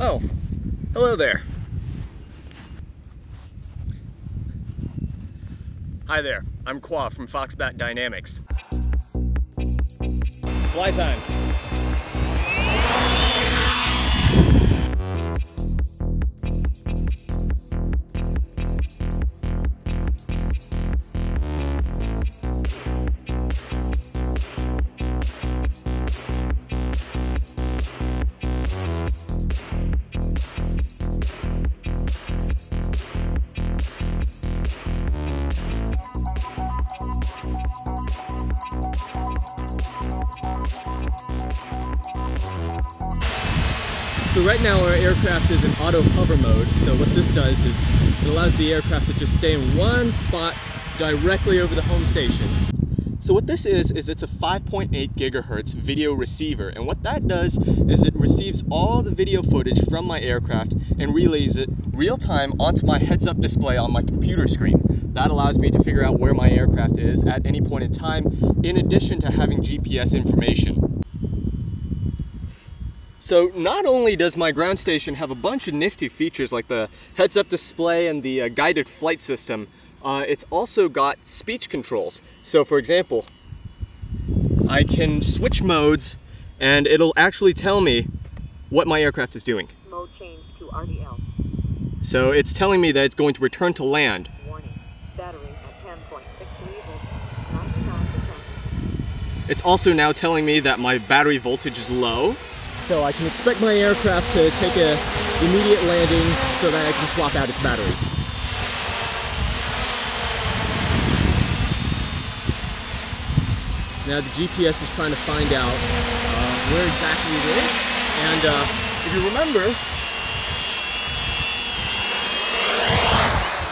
Oh, hello there. Hi there, I'm Qua from Foxbat Dynamics. Fly time. So right now our aircraft is in auto hover mode. So what this does is it allows the aircraft to just stay in one spot directly over the home station. So what this is, is it's a 5.8 gigahertz video receiver. And what that does is it receives all the video footage from my aircraft and relays it real time onto my heads up display on my computer screen. That allows me to figure out where my aircraft is at any point in time, in addition to having GPS information. So not only does my ground station have a bunch of nifty features like the heads-up display and the uh, guided flight system, uh, it's also got speech controls. So for example, I can switch modes and it'll actually tell me what my aircraft is doing. Mode change to RTL. So it's telling me that it's going to return to land. Warning. Battery at 10.63 volts. 99%. It's also now telling me that my battery voltage is low. So I can expect my aircraft to take a immediate landing so that I can swap out its batteries. Now the GPS is trying to find out uh, where exactly it is. And uh, if you remember,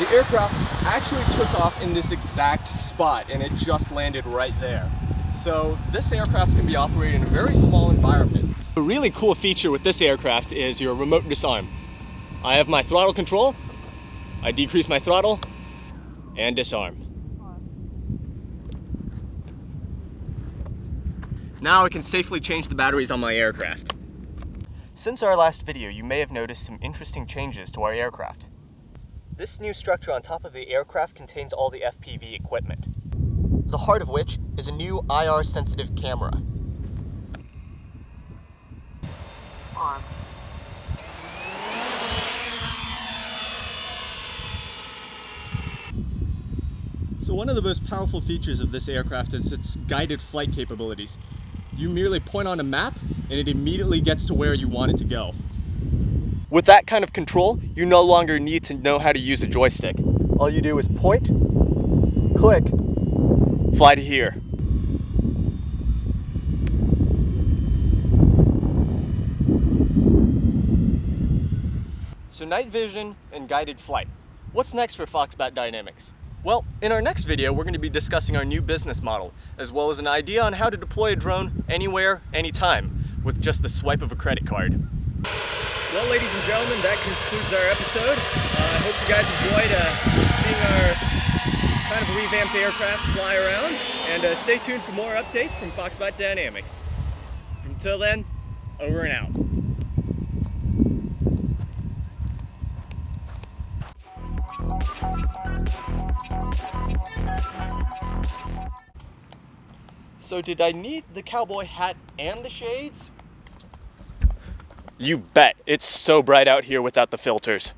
the aircraft actually took off in this exact spot and it just landed right there. So this aircraft can be operated in a very small environment. A really cool feature with this aircraft is your remote disarm. I have my throttle control, I decrease my throttle, and disarm. Now I can safely change the batteries on my aircraft. Since our last video, you may have noticed some interesting changes to our aircraft. This new structure on top of the aircraft contains all the FPV equipment, the heart of which is a new IR sensitive camera. Arm. So one of the most powerful features of this aircraft is its guided flight capabilities. You merely point on a map and it immediately gets to where you want it to go. With that kind of control, you no longer need to know how to use a joystick. All you do is point, click, fly to here. So night vision and guided flight. What's next for Foxbat Dynamics? Well, in our next video, we're going to be discussing our new business model, as well as an idea on how to deploy a drone anywhere, anytime, with just the swipe of a credit card. Well, ladies and gentlemen, that concludes our episode. Uh, I hope you guys enjoyed uh, seeing our kind of revamped aircraft fly around, and uh, stay tuned for more updates from Foxbat Dynamics. Until then, over and out. So did I need the cowboy hat and the shades? You bet. It's so bright out here without the filters.